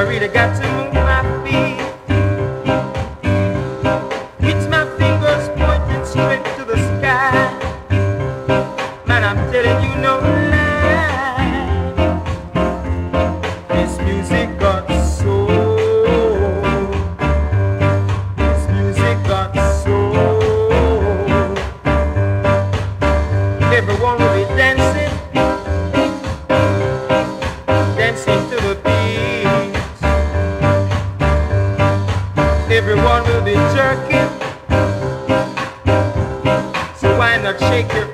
I really got to move my feet. everyone will be jerking. So why not shake your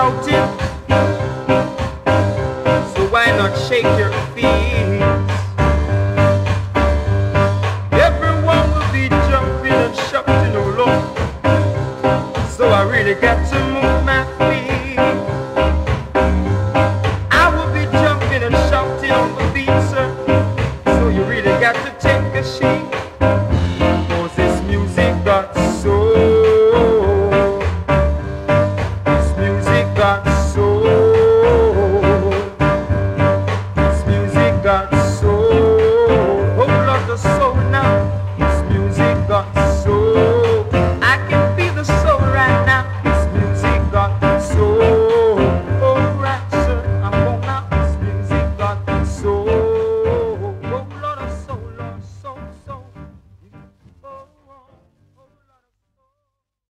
So why not shake your feet? Everyone will be jumping and shouting along. So I really got to move my feet. I will be jumping and shouting on the beat.